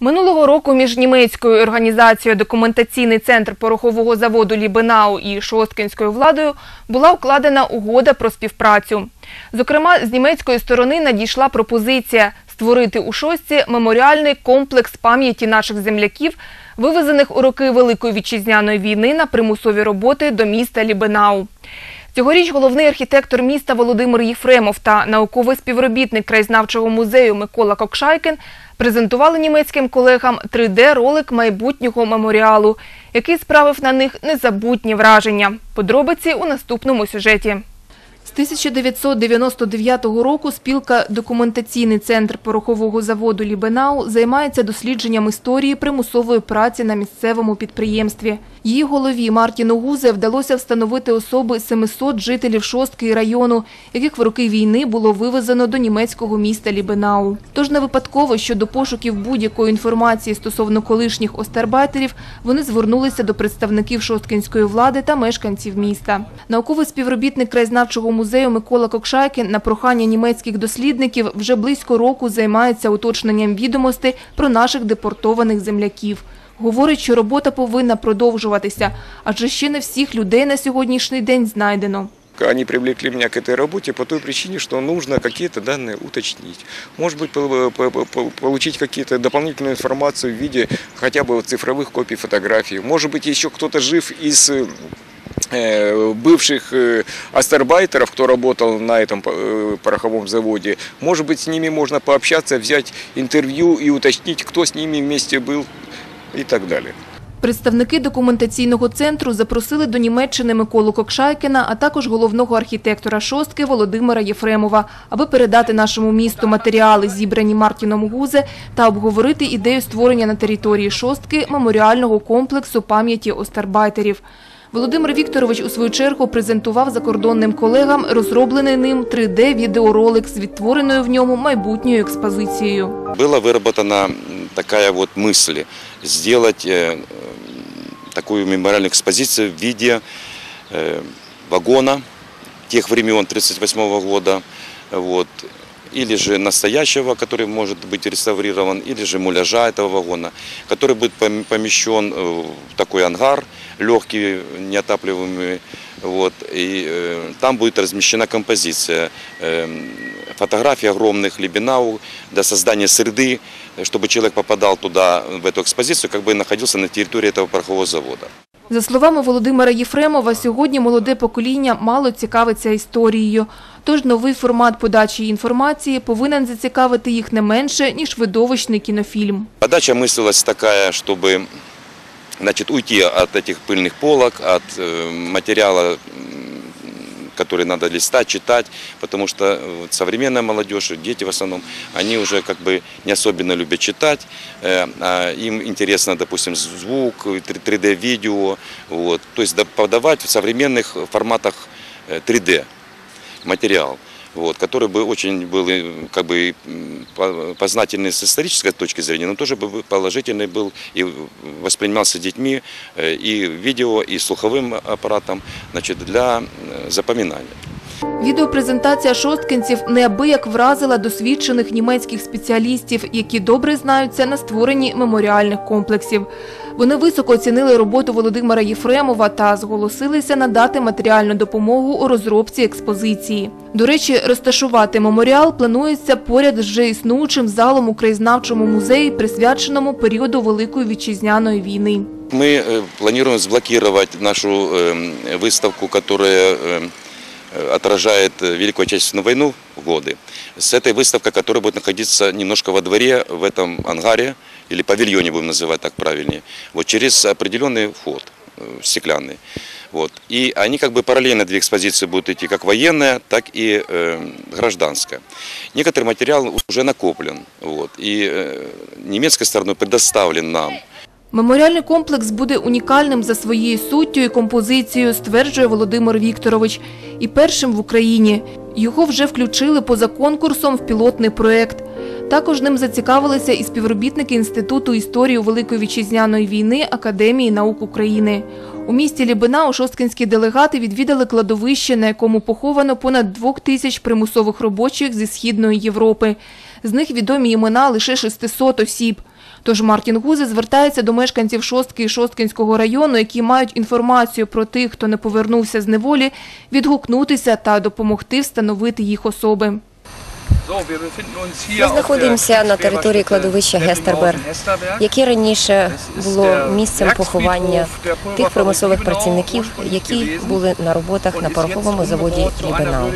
Минулого року між німецькою організацією Документаційний центр порохового заводу Лібенау і Шосткінською владою була укладена угода про співпрацю. Зокрема, з німецької сторони надійшла пропозиція створити у Шостці меморіальний комплекс пам'яті наших земляків, вивезених у роки Великої вітчизняної війни на примусові роботи до міста Лібенау. Цьогоріч головний архітектор міста Володимир Єфремов та науковий співробітник краєзнавчого музею Микола Кокшайкін презентували німецьким колегам 3D-ролик майбутнього меморіалу, який справив на них незабутні враження. Подробиці у наступному сюжеті. З 1999 року спілка «Документаційний центр порохового заводу Лібенау» займається дослідженням історії примусової праці на місцевому підприємстві. Її голові Мартіну Гузе вдалося встановити особи 700 жителів Шостки району, яких в роки війни було вивезено до німецького міста Лібенау. Тож не випадково, що до пошуків будь-якої інформації стосовно колишніх остербайтерів вони звернулися до представників шосткінської влади та мешканців міста. Науковий співробітник краєзнавчого музею Микола Кокшайкін на прохання німецьких дослідників вже близько року займається уточненням відомостей про наших депортованих земляків. Говорить, що робота повинна продовжуватися, адже ще не всіх людей на сьогоднішній день знайдено. Они привлекли меня к этой работе по той причине, что нужно какие-то данные уточнить. Может быть, пол- по- по- по- получить какие-то дополнительную информацию в виде хотя бы цифровых копий фотографий. Может быть, еще кто-то жив из э, бывших э, астарбайтеров, кто работал на этом э, пороховом заводе. Может быть, с ними можно пообщаться, взять интервью и уточнить, кто с ними вместе был и так далее. Представники документаційного центру запросили до Німеччини Миколу Кокшайкіна, а також головного архітектора шостки Володимира Єфремова, аби передати нашому місту матеріали, зібрані Мартіном Гузе, та обговорити ідею створення на території шостки меморіального комплексу пам'яті остарбайтерів. Володимир Вікторович у свою чергу презентував закордонним колегам розроблений ним 3D-відеоролик з відтвореною в ньому майбутньою експозицією. Была выработана м, такая вот мысль сделать э, м, такую мемориальную экспозицию в виде э, вагона тех времен 1938 года, вот, или же настоящего, который может быть реставрирован, или же муляжа этого вагона, который будет пом- помещен э, в такой ангар легкий, неотапливаемый, вот, и э, там будет размещена композиция э, фотографий огромных Либинау для создания среды, э, чтобы человек попадал туда, в эту экспозицию, как бы находился на территории этого порохового завода. За словами Володимира Єфремова, сьогодні молоде покоління мало цікавиться історією. Тож новий формат подачі інформації повинен зацікавити їх не менше, ніж видовищний кінофільм. Подача мыслилась такая, чтобы значит, уйти от этих пыльных полок, от э, материала, м, который надо листать, читать, потому что э, вот современная молодежь, и дети в основном, они уже как бы не особенно любят читать, э, а им интересно, допустим, звук, 3D-видео, вот, то есть да- подавать в современных форматах э, 3D материал, вот, который бы очень был э, как бы м, по- познательный с исторической точки зрения, но тоже бы положительный был и воспринимался детьми э, и видео, и слуховым аппаратом значит, для э, запоминания. Відеопрезентація шосткинців неабияк вразила досвідчених німецьких спеціалістів, які добре знаються на створенні меморіальних комплексів. Вони високо оцінили роботу Володимира Єфремова та зголосилися надати матеріальну допомогу у розробці експозиції. До речі, розташувати меморіал планується поряд з вже існуючим залом у краєзнавчому музеї, присвяченому періоду Великої вітчизняної війни. Мы э, планируем заблокировать нашу э, выставку, которая э, э, отражает э, Великую Отечественную войну годы, с этой выставкой, которая будет находиться немножко во дворе, в этом ангаре, или павильоне будем называть так правильнее, вот через определенный вход э, стеклянный. Вот. И они как бы параллельно две экспозиции будут идти, как военная, так и э, гражданская. Некоторый материал уже накоплен, вот, и э, немецкой стороной предоставлен нам. Меморіальний комплекс буде унікальним за своєю суттю і композицією, стверджує Володимир Вікторович. І першим в Україні. Його вже включили поза конкурсом в пілотний проєкт. Також ним зацікавилися і співробітники Інституту історії Великої вітчизняної війни Академії наук України. У місті Лібина шосткинські делегати відвідали кладовище, на якому поховано понад двох тисяч примусових робочих зі Східної Європи. З них відомі імена лише 600 осіб. Тож Мартін Гузе звертається до мешканців Шостки і Шосткинського району, які мають інформацію про тих, хто не повернувся з неволі, відгукнутися та допомогти встановити їх особи. Ми знаходимося на території кладовища Гестерберг, яке раніше було місцем поховання тих примусових працівників, які були на роботах на пороховому заводі Лібенау.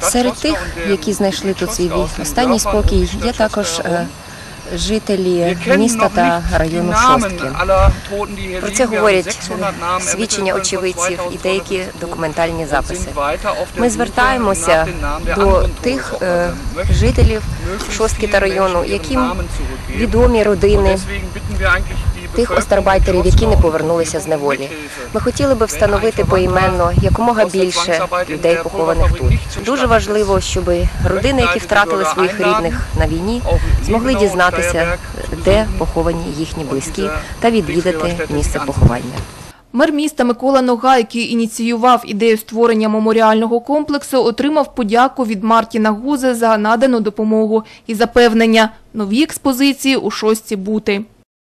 Серед тих, які знайшли тут свій останній спокій, є також е, жителі міста та району Шостки. Про це говорять свідчення очевидців і деякі документальні записи. Ми звертаємося до тих е, жителів Шостки та району, яким відомі родини тих остарбайтерів, які не повернулися з неволі. Ми хотіли би встановити поіменно якомога більше людей, похованих тут. Дуже важливо, щоб родини, які втратили своїх рідних на війні, змогли дізнатися, де поховані їхні близькі, та відвідати місце поховання. Мер міста Микола Нога, який ініціював ідею створення меморіального комплексу, отримав подяку від Мартіна Гузе за надану допомогу і запевнення – нові експозиції у шостці бути.